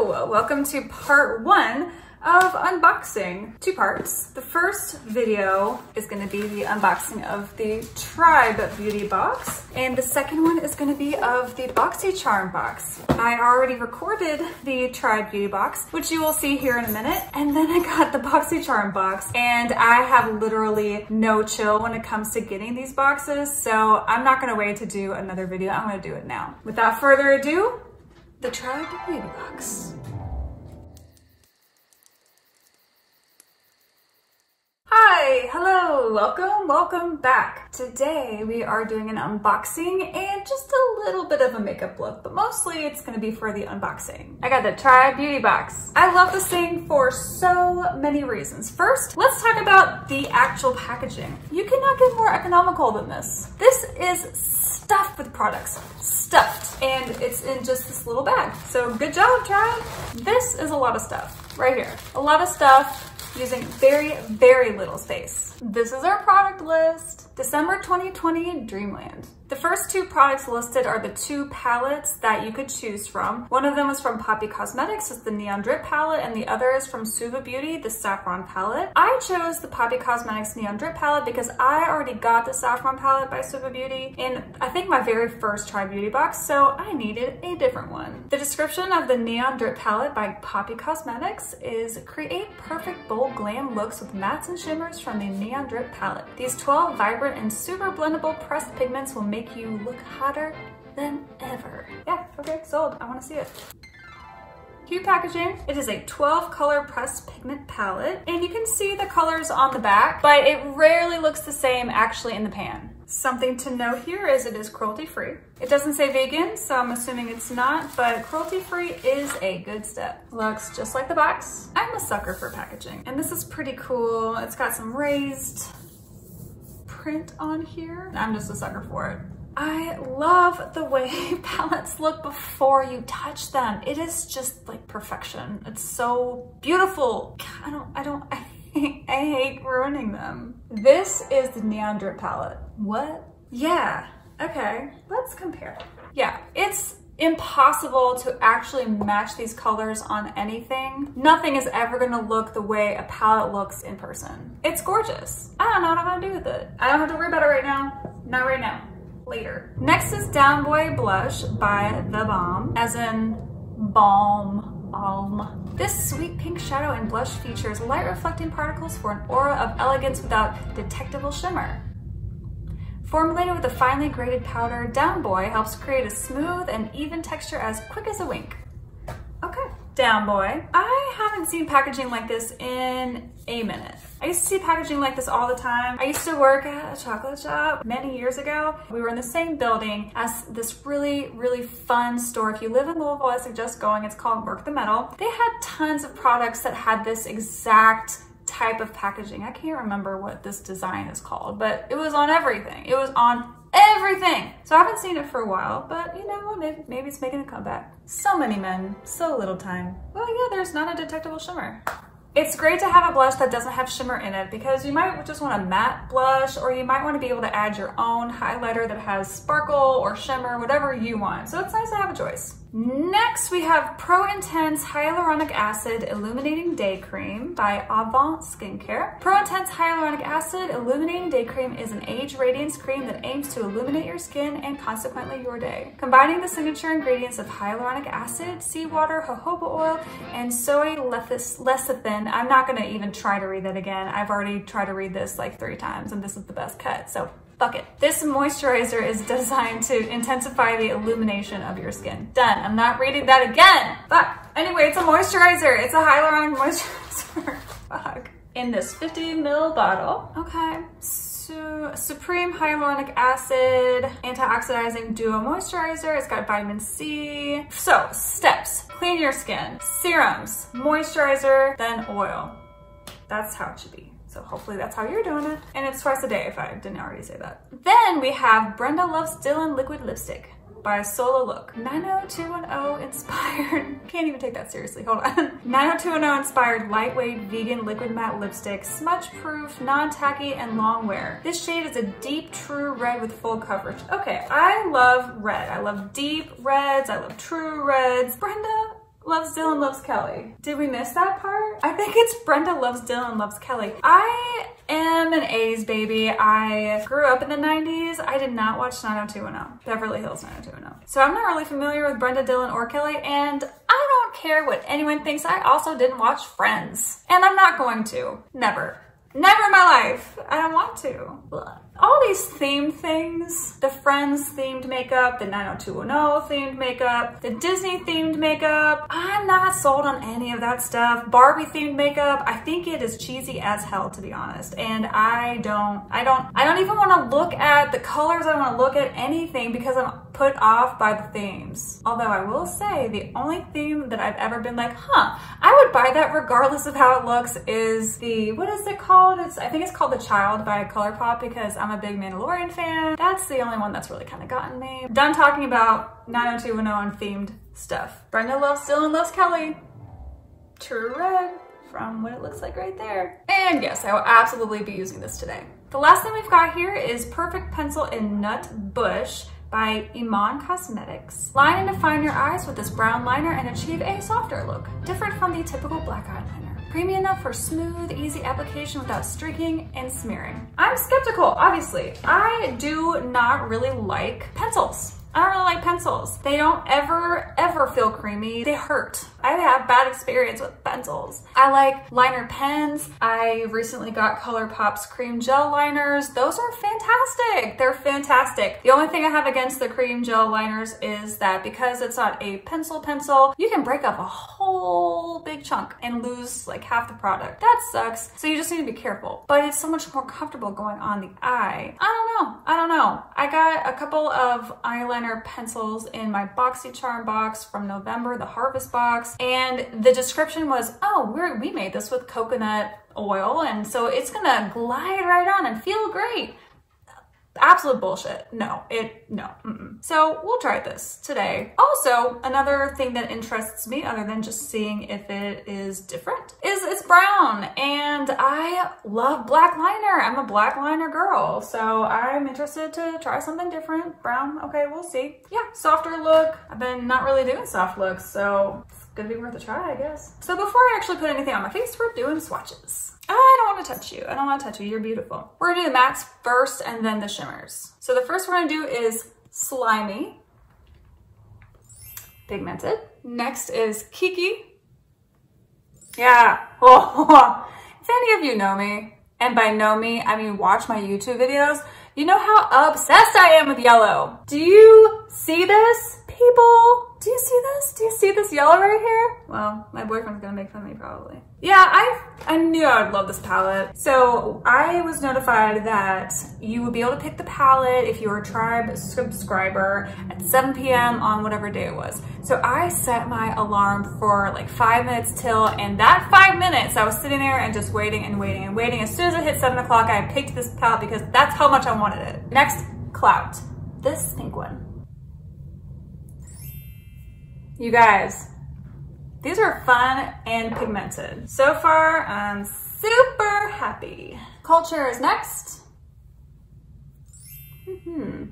Hello, welcome to part one of unboxing. Two parts. The first video is gonna be the unboxing of the Tribe Beauty box, and the second one is gonna be of the BoxyCharm box. I already recorded the Tribe Beauty box, which you will see here in a minute, and then I got the BoxyCharm box, and I have literally no chill when it comes to getting these boxes, so I'm not gonna wait to do another video, I'm gonna do it now. Without further ado, the Tribe Beauty box. Hi, hello, welcome, welcome back. Today we are doing an unboxing and just a little bit of a makeup look, but mostly it's gonna be for the unboxing. I got the Tribe Beauty Box. I love this thing for so many reasons. First, let's talk about the actual packaging. You cannot get more economical than this. This is stuffed with products, stuffed, and it's in just this little bag. So good job, Tribe. This is a lot of stuff right here. A lot of stuff using very, very little space. This is our product list. December 2020 Dreamland. The first two products listed are the two palettes that you could choose from. One of them is from Poppy Cosmetics, it's the Neon Drip palette, and the other is from Suva Beauty, the Saffron palette. I chose the Poppy Cosmetics Neon Drip palette because I already got the Saffron palette by Suva Beauty in, I think, my very first Tribe Beauty box, so I needed a different one. The description of the Neon Drip palette by Poppy Cosmetics is create perfect bold glam looks with mattes and shimmers from the Neon Drip palette. These 12 vibrant and super blendable pressed pigments will make make you look hotter than ever. Yeah, okay, sold. I wanna see it. Cute packaging. It is a 12 color pressed pigment palette and you can see the colors on the back, but it rarely looks the same actually in the pan. Something to note here is it is cruelty free. It doesn't say vegan, so I'm assuming it's not, but cruelty free is a good step. Looks just like the box. I'm a sucker for packaging and this is pretty cool. It's got some raised print on here. I'm just a sucker for it. I love the way palettes look before you touch them. It is just like perfection. It's so beautiful. I don't, I don't, I hate, I hate ruining them. This is the Neon palette. What? Yeah, okay, let's compare. Yeah, it's impossible to actually match these colors on anything. Nothing is ever gonna look the way a palette looks in person. It's gorgeous. I don't know what I'm gonna do with it. I don't have to worry about it right now. Not right now, later. Next is Down Boy Blush by The Balm, as in balm. Balm. This sweet pink shadow and blush features light reflecting particles for an aura of elegance without detectable shimmer. Formulated with a finely grated powder, Down Boy helps create a smooth and even texture as quick as a wink. Okay, Down Boy. I haven't seen packaging like this in a minute. I used to see packaging like this all the time. I used to work at a chocolate shop many years ago. We were in the same building as this really, really fun store. If you live in Louisville, I suggest going. It's called Work the Metal. They had tons of products that had this exact type of packaging. I can't remember what this design is called, but it was on everything. It was on everything. So I haven't seen it for a while, but you know maybe, maybe it's making a comeback. So many men, so little time. Well, yeah, there's not a detectable shimmer. It's great to have a blush that doesn't have shimmer in it because you might just want a matte blush or you might want to be able to add your own highlighter that has sparkle or shimmer, whatever you want. So it's nice to have a choice. Next, we have Pro Intense Hyaluronic Acid Illuminating Day Cream by Avant Skincare. Pro Intense Hyaluronic Acid Illuminating Day Cream is an age radiance cream that aims to illuminate your skin and consequently your day. Combining the signature ingredients of hyaluronic acid, seawater, jojoba oil, and soy lecithin. I'm not gonna even try to read that again. I've already tried to read this like three times and this is the best cut. So bucket. This moisturizer is designed to intensify the illumination of your skin. Done. I'm not reading that again. Fuck. Anyway, it's a moisturizer. It's a hyaluronic moisturizer. Fuck. In this 50 ml bottle. Okay. So, Supreme Hyaluronic Acid Antioxidizing Duo Moisturizer. It's got vitamin C. So, steps. Clean your skin. Serums. Moisturizer, then oil. That's how it should be. So hopefully that's how you're doing it. And it's twice a day if I didn't already say that. Then we have Brenda Loves Dylan Liquid Lipstick by Solo Look. 90210 inspired, can't even take that seriously, hold on. 90210 inspired lightweight vegan liquid matte lipstick, smudge proof, non-tacky, and long wear. This shade is a deep true red with full coverage. Okay, I love red. I love deep reds, I love true reds. Brenda loves Dylan loves Kelly. Did we miss that part? I think it's Brenda loves Dylan loves Kelly. I am an 80s baby. I grew up in the 90s. I did not watch 90210, Beverly Hills 90210. So I'm not really familiar with Brenda, Dylan, or Kelly, and I don't care what anyone thinks. I also didn't watch Friends, and I'm not going to. Never. Never in my life. I don't want to all these themed things, the Friends themed makeup, the 90210 themed makeup, the Disney themed makeup, I'm not sold on any of that stuff. Barbie themed makeup, I think it is cheesy as hell to be honest. And I don't, I don't, I don't even want to look at the colors. I don't want to look at anything because I'm put off by the themes. Although I will say the only theme that I've ever been like, huh, I would buy that regardless of how it looks is the, what is it called? It's, I think it's called The Child by ColourPop because I'm a big Mandalorian fan. That's the only one that's really kind of gotten me. Done talking about 90210 and themed stuff. Brenda loves Dylan loves Kelly. True red from what it looks like right there. And yes, I will absolutely be using this today. The last thing we've got here is Perfect Pencil in Nut Bush by Iman Cosmetics. Line and define your eyes with this brown liner and achieve a softer look, different from the typical black eyeliner. Creamy enough for smooth, easy application without streaking and smearing. I'm skeptical, obviously. I do not really like pencils. I don't really like pencils. They don't ever, ever feel creamy. They hurt. I have bad experience with pencils. I like liner pens. I recently got ColourPop's cream gel liners. Those are fantastic. They're fantastic. The only thing I have against the cream gel liners is that because it's not a pencil pencil, you can break up a whole big chunk and lose like half the product. That sucks. So you just need to be careful. But it's so much more comfortable going on the eye. I don't know. I don't know. I got a couple of eyeliner pencils in my BoxyCharm box from November, the Harvest box box. And the description was, oh, we're, we made this with coconut oil. And so it's gonna glide right on and feel great absolute bullshit. No, it, no. Mm -mm. So we'll try this today. Also, another thing that interests me other than just seeing if it is different is it's brown and I love black liner. I'm a black liner girl. So I'm interested to try something different. Brown, okay, we'll see. Yeah, softer look. I've been not really doing soft looks, so gonna be worth a try, I guess. So before I actually put anything on my face, we're doing swatches. I don't want to touch you. I don't want to touch you. You're beautiful. We're gonna do the mattes first and then the shimmers. So the first we're gonna do is Slimy, pigmented. Next is Kiki. Yeah. If any of you know me, and by know me, I mean watch my YouTube videos, you know how obsessed I am with yellow. Do you see this, people? Do you see this? Do you see this yellow right here? Well, my boyfriend's gonna make fun of me probably. Yeah, I I knew I would love this palette. So I was notified that you would be able to pick the palette if you were a Tribe subscriber at 7 p.m. on whatever day it was. So I set my alarm for like five minutes till, and that five minutes I was sitting there and just waiting and waiting and waiting. As soon as it hit seven o'clock, I picked this palette because that's how much I wanted it. Next, Clout. This pink one. You guys, these are fun and pigmented. So far, I'm super happy. Culture is next. Mm -hmm.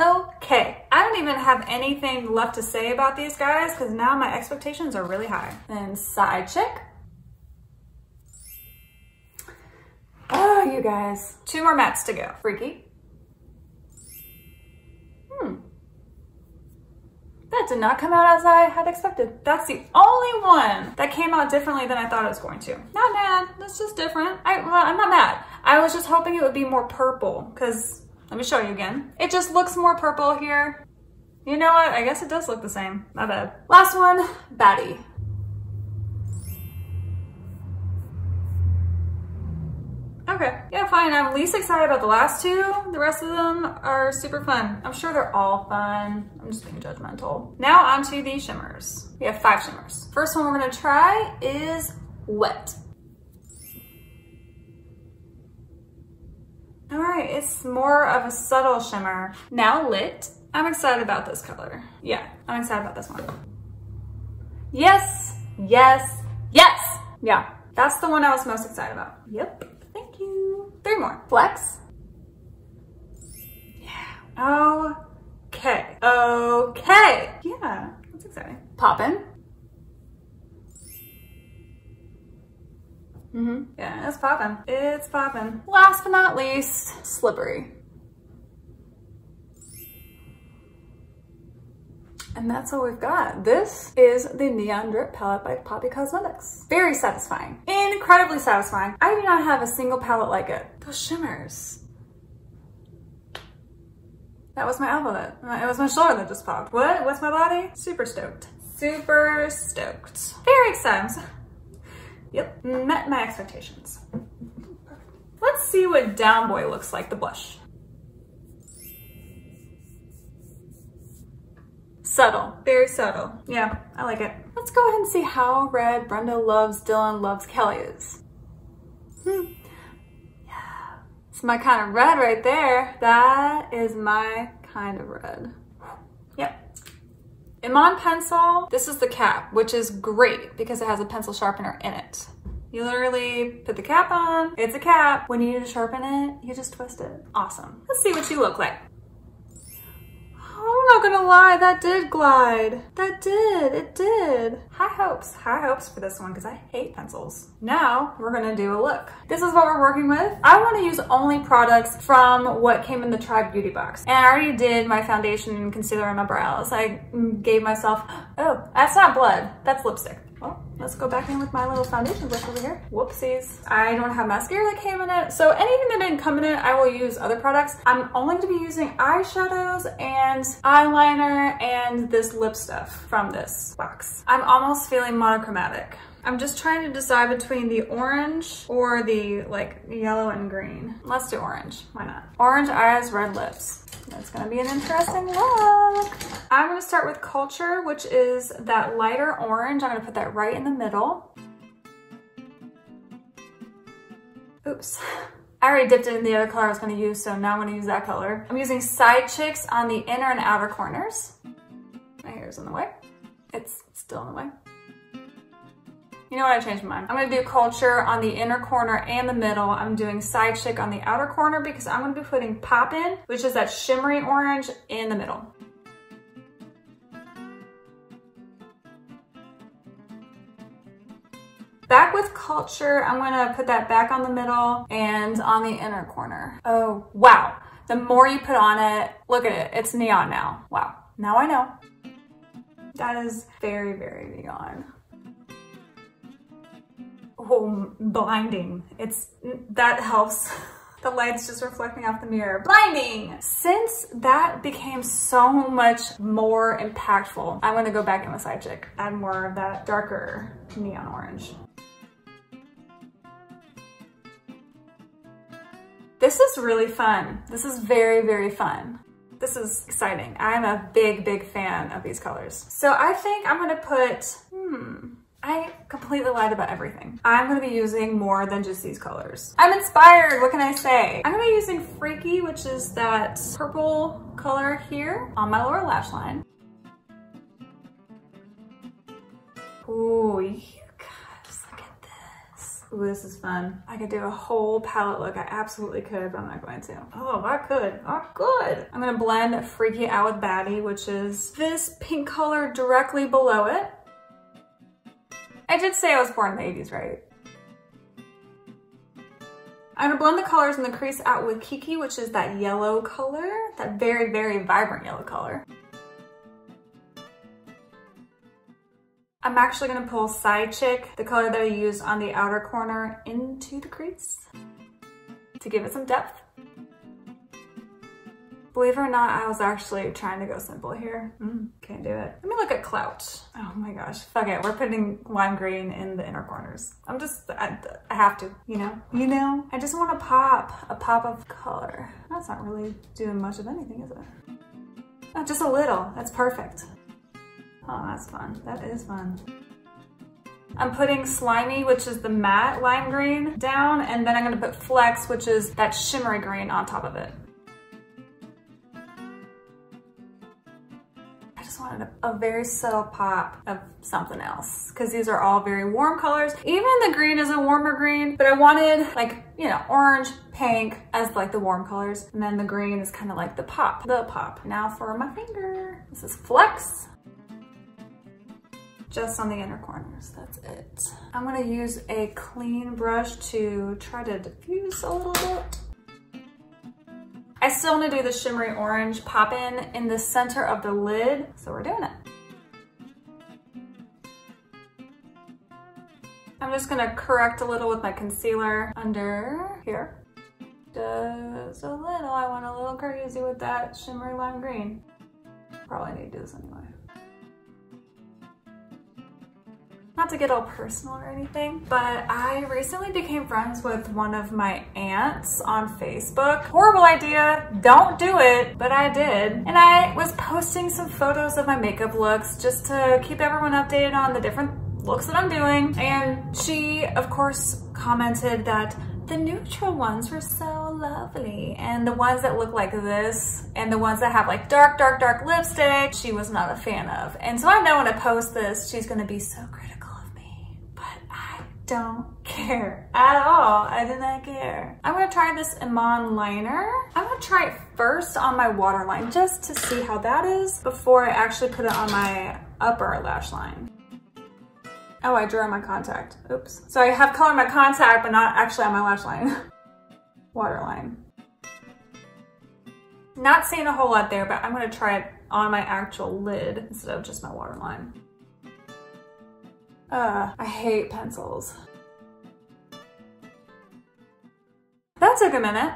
Okay, I don't even have anything left to say about these guys because now my expectations are really high. Then side chick. Oh, you guys. Two more mats to go. Freaky. That did not come out as I had expected. That's the only one that came out differently than I thought it was going to. Not mad, that's just different. I, well, I'm not mad. I was just hoping it would be more purple because, let me show you again. It just looks more purple here. You know what? I guess it does look the same. My bad. Last one, Baddie. Okay, yeah, fine. I'm least excited about the last two. The rest of them are super fun. I'm sure they're all fun. I'm just being judgmental. Now onto the shimmers. We have five shimmers. First one we're gonna try is Wet. All right, it's more of a subtle shimmer. Now Lit. I'm excited about this color. Yeah, I'm excited about this one. Yes, yes, yes. Yeah, that's the one I was most excited about. Yep. Three more. Flex. Yeah. Okay. Okay. Yeah, that's exciting. Popping. Mm-hmm. Yeah, it's popping. It's popping. Last but not least, slippery. And that's all we've got. This is the Neon Drip palette by Poppy Cosmetics. Very satisfying. Incredibly satisfying. I do not have a single palette like it. Those shimmers. That was my elbow that, it was my shoulder that just popped. What? What's my body? Super stoked. Super stoked. Very excited. Yep, met my expectations. Let's see what Down Boy looks like, the blush. Subtle, very subtle. Yeah, I like it. Let's go ahead and see how red Brenda loves Dylan loves Kelly is. Hmm. Yeah, it's my kind of red right there. That is my kind of red. Yep. Iman pencil, this is the cap, which is great because it has a pencil sharpener in it. You literally put the cap on, it's a cap. When you need to sharpen it, you just twist it. Awesome. Let's see what you look like. Not gonna lie, that did glide. That did, it did. High hopes, high hopes for this one because I hate pencils. Now we're gonna do a look. This is what we're working with. I wanna use only products from what came in the Tribe Beauty box. And I already did my foundation and concealer on my brows. I gave myself, oh, that's not blood, that's lipstick. Well, let's go back in with my little foundation brush over here. Whoopsies. I don't have mascara that came in it. So anything that didn't come in it, I will use other products. I'm only gonna be using eyeshadows and eyeliner and this lip stuff from this box. I'm almost feeling monochromatic. I'm just trying to decide between the orange or the like yellow and green. Let's do orange, why not? Orange eyes, red lips. It's gonna be an interesting look. I'm gonna start with Culture, which is that lighter orange. I'm gonna put that right in the middle. Oops. I already dipped it in the other color I was gonna use, so now I'm gonna use that color. I'm using Side Chicks on the inner and outer corners. My hair's in the way. It's still in the way. You know what, I changed my mind. I'm gonna do Culture on the inner corner and the middle. I'm doing Side Chick on the outer corner because I'm gonna be putting Poppin', which is that shimmery orange, in the middle. Back with Culture, I'm gonna put that back on the middle and on the inner corner. Oh, wow. The more you put on it, look at it, it's neon now. Wow, now I know. That is very, very neon oh, blinding. It's, that helps. the light's just reflecting off the mirror. Blinding! Since that became so much more impactful, I'm gonna go back in with Side Chick, add more of that darker neon orange. This is really fun. This is very, very fun. This is exciting. I'm a big, big fan of these colors. So I think I'm gonna put, hmm, I completely lied about everything. I'm gonna be using more than just these colors. I'm inspired, what can I say? I'm gonna be using Freaky, which is that purple color here on my lower lash line. Ooh, you guys, look at this. Ooh, this is fun. I could do a whole palette look. I absolutely could, but I'm not going to. Oh, I could, I could. I'm gonna blend Freaky out with Baddie, which is this pink color directly below it. I did say I was born in the 80s, right? I'm gonna blend the colors in the crease out with Kiki, which is that yellow color, that very, very vibrant yellow color. I'm actually gonna pull Side Chick, the color that I used on the outer corner, into the crease to give it some depth. Believe it or not, I was actually trying to go simple here. Mm, can't do it. Let me look at Clout. Oh my gosh, fuck it. We're putting lime green in the inner corners. I'm just, I, I have to, you know? You know? I just want to pop, a pop of color. That's not really doing much of anything, is it? Oh, just a little, that's perfect. Oh, that's fun. That is fun. I'm putting Slimy, which is the matte lime green, down, and then I'm gonna put Flex, which is that shimmery green on top of it. Wanted a, a very subtle pop of something else because these are all very warm colors. Even the green is a warmer green, but I wanted like, you know, orange, pink as like the warm colors. And then the green is kind of like the pop, the pop. Now for my finger, this is Flex. just on the inner corners, that's it. I'm gonna use a clean brush to try to diffuse a little bit. Still wanna do the shimmery orange pop in in the center of the lid, so we're doing it. I'm just gonna correct a little with my concealer under here. Just a little, I went a little crazy with that shimmery lime green. Probably need to do this anyway. Not to get all personal or anything, but I recently became friends with one of my aunts on Facebook. Horrible idea, don't do it, but I did. And I was posting some photos of my makeup looks just to keep everyone updated on the different looks that I'm doing. And she, of course, commented that the neutral ones were so lovely. And the ones that look like this and the ones that have like dark, dark, dark lipstick, she was not a fan of. And so I know when I post this, she's gonna be so critical don't care at all. I do not care. I'm gonna try this Iman liner. I'm gonna try it first on my waterline just to see how that is before I actually put it on my upper lash line. Oh, I drew on my contact. Oops. So I have color on my contact, but not actually on my lash line. Waterline. Not seeing a whole lot there, but I'm gonna try it on my actual lid instead of just my waterline. Uh, I hate pencils. That took a minute.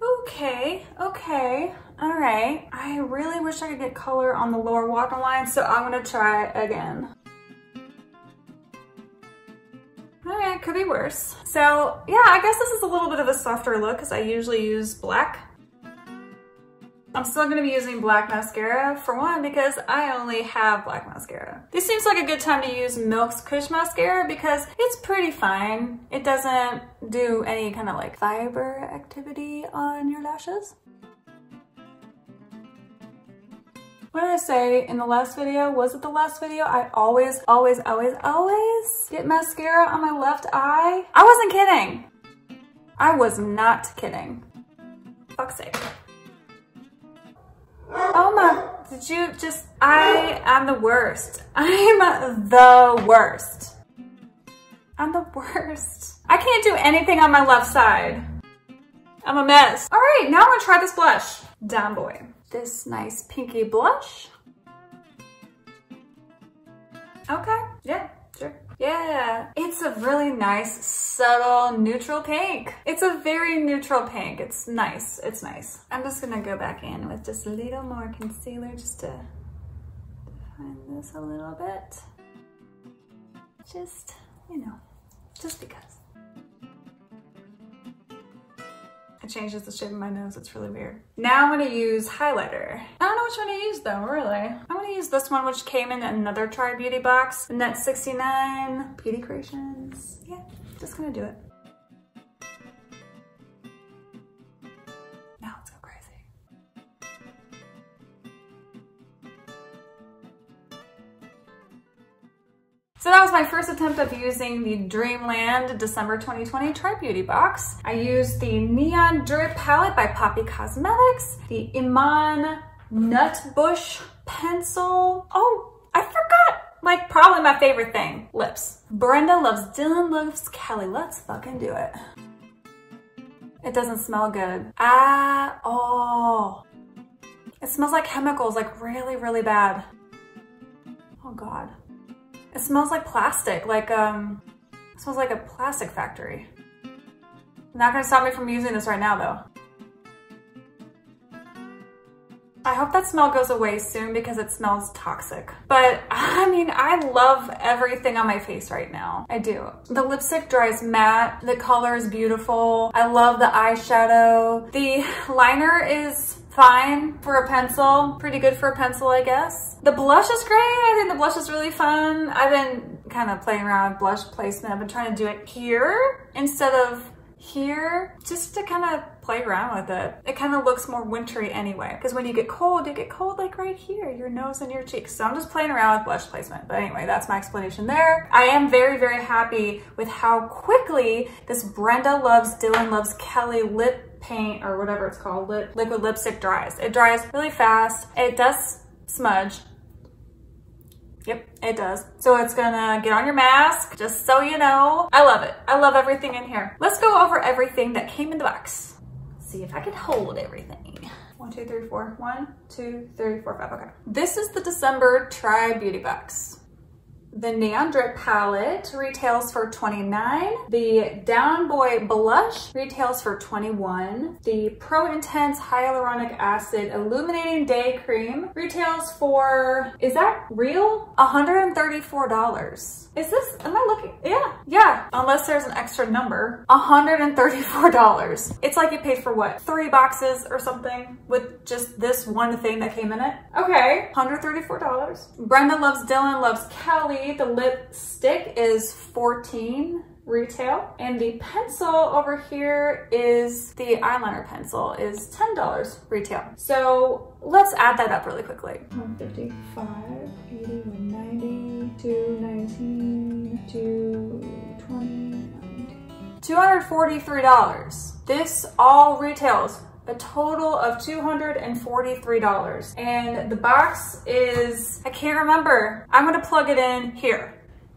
Okay, okay. All right, I really wish I could get color on the lower waterline, so I'm gonna try again. All right, could be worse. So yeah, I guess this is a little bit of a softer look because I usually use black I'm still gonna be using black mascara for one because I only have black mascara. This seems like a good time to use Milk's Kush Mascara because it's pretty fine. It doesn't do any kind of like fiber activity on your lashes. What did I say in the last video? Was it the last video? I always, always, always, always get mascara on my left eye. I wasn't kidding. I was not kidding. Fuck's sake. My, did you just, I am the worst. I'm the worst. I'm the worst. I can't do anything on my left side. I'm a mess. All right, now I'm gonna try this blush. Down boy. This nice pinky blush. Okay, yeah. Yeah, it's a really nice, subtle, neutral pink. It's a very neutral pink. It's nice, it's nice. I'm just gonna go back in with just a little more concealer just to define this a little bit. Just, you know, just because. It changes the shape of my nose. It's really weird. Now I'm gonna use highlighter. I don't know which one to use though, really. I'm gonna use this one, which came in another Tribe Beauty box. Net 69 Beauty Creations. Yeah, just gonna do it. That was my first attempt of using the Dreamland December 2020 Tribe Beauty box. I used the Neon Drip palette by Poppy Cosmetics, the Iman Nut Bush pencil. Oh, I forgot like probably my favorite thing, lips. Brenda loves Dylan loves Kelly. Let's fucking do it. It doesn't smell good at all. It smells like chemicals, like really, really bad. Oh God. It smells like plastic, like, um, smells like a plastic factory. Not gonna stop me from using this right now though. I hope that smell goes away soon because it smells toxic. But I mean, I love everything on my face right now. I do. The lipstick dries matte. The color is beautiful. I love the eyeshadow. The liner is fine for a pencil. Pretty good for a pencil, I guess. The blush is great. I think the blush is really fun. I've been kind of playing around with blush placement. I've been trying to do it here instead of here just to kind of play around with it. It kind of looks more wintry anyway because when you get cold, you get cold like right here, your nose and your cheeks. So I'm just playing around with blush placement. But anyway, that's my explanation there. I am very, very happy with how quickly this Brenda Loves, Dylan Loves Kelly lip paint or whatever it's called, lip, liquid lipstick dries. It dries really fast. It does smudge. Yep, it does. So it's gonna get on your mask, just so you know. I love it. I love everything in here. Let's go over everything that came in the box. See if I can hold everything. One, two, three, four. One, two, three, four, five. Okay. This is the December Tribe Beauty Box. The Neon Drip palette retails for 29. The Down Boy blush retails for 21. The Pro Intense Hyaluronic Acid Illuminating Day Cream retails for, is that real? $134. Is this, am I looking? Yeah, yeah. Unless there's an extra number. $134. It's like you paid for what? Three boxes or something with just this one thing that came in it? Okay, $134. Brenda Loves Dylan Loves Kelly the lipstick is 14 retail and the pencil over here is the eyeliner pencil is $10 retail. So let's add that up really quickly. 155, 80, 190, 219, 220, $243. This all retails a total of $243. And the box is, I can't remember. I'm gonna plug it in here.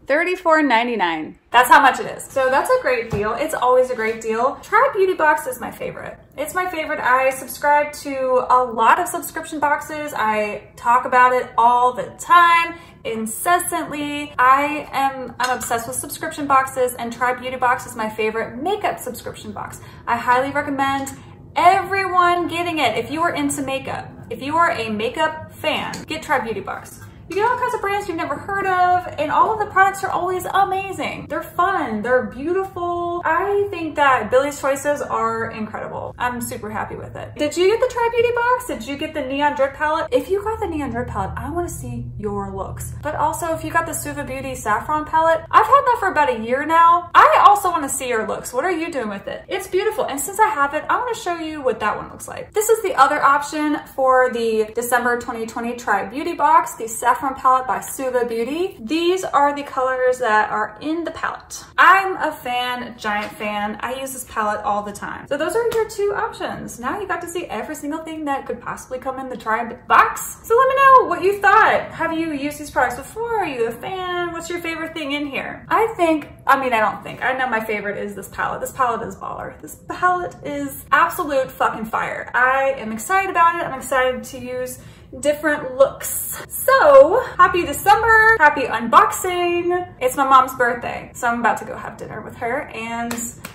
$34.99. That's how much it is. So that's a great deal. It's always a great deal. Tribe Beauty Box is my favorite. It's my favorite. I subscribe to a lot of subscription boxes. I talk about it all the time incessantly. I am I'm obsessed with subscription boxes and Tribe Beauty Box is my favorite makeup subscription box. I highly recommend everyone getting it. If you are into makeup, if you are a makeup fan, get Tribe Beauty Box. You get all kinds of brands you've never heard of, and all of the products are always amazing. They're fun, they're beautiful. I think that Billy's choices are incredible. I'm super happy with it. Did you get the Tribe Beauty box? Did you get the Neon Drip palette? If you got the Neon Drip palette, I wanna see your looks. But also, if you got the Suva Beauty Saffron palette, I've had that for about a year now. I also wanna see your looks. What are you doing with it? It's beautiful, and since I have it, I wanna show you what that one looks like. This is the other option for the December 2020 Tribe Beauty box, the Saffron Saffron palette by Suva Beauty. These are the colors that are in the palette. I'm a fan, giant fan. I use this palette all the time. So those are your two options. Now you got to see every single thing that could possibly come in the Tribe box. So let me know what you thought. Have you used these products before? Are you a fan? What's your favorite thing in here? I think, I mean, I don't think, I know my favorite is this palette. This palette is baller. This palette is absolute fucking fire. I am excited about it. I'm excited to use different looks. So happy December, happy unboxing. It's my mom's birthday, so I'm about to go have dinner with her and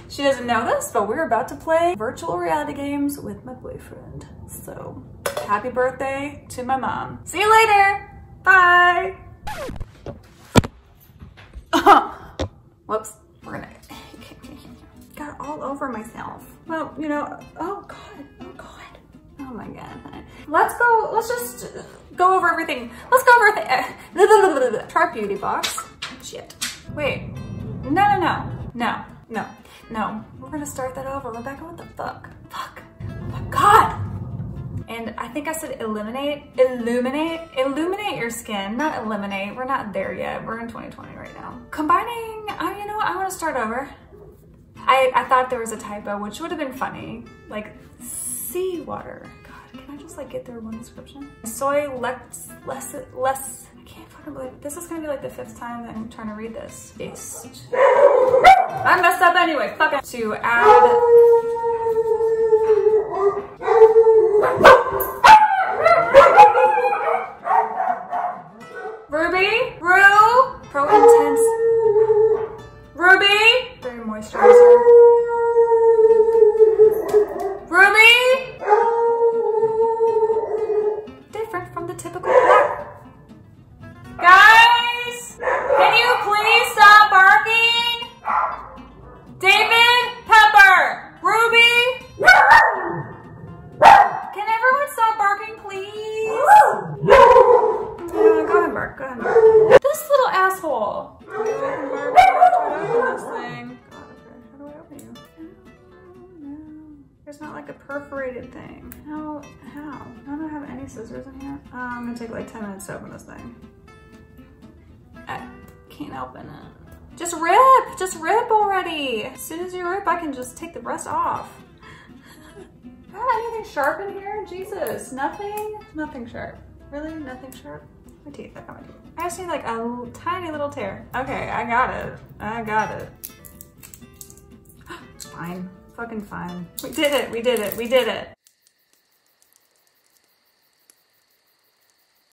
she doesn't know this, but we're about to play virtual reality games with my boyfriend. So happy birthday to my mom. See you later. Bye. Whoops, we're gonna, got all over myself. Well, you know, oh oh God. My God. Let's go, let's just go over everything. Let's go over everything. Tribe beauty box. Shit. Wait. No, no, no. No, no, no. We're gonna start that over. Rebecca, what the fuck? Fuck. Oh my God. And I think I said eliminate, illuminate, illuminate your skin, not eliminate. We're not there yet. We're in 2020 right now. Combining, oh, you know what? I want to start over. I, I thought there was a typo, which would have been funny. Like seawater. God, can I just like get their one description? Soy less, less, less, I can't fucking believe, this is gonna be like the fifth time I'm trying to read this. Based. I messed up anyway, fuck it. To add scissors in here. Uh, I'm gonna take like 10 minutes to open this thing. I can't open it. Just rip, just rip already. As soon as you rip, I can just take the rest off. I have anything sharp in here? Jesus, nothing? Nothing sharp. Really? Nothing sharp? My teeth, I got my teeth. I just need like a tiny little tear. Okay, I got it. I got it. It's fine. Fucking fine. We did it, we did it, we did it.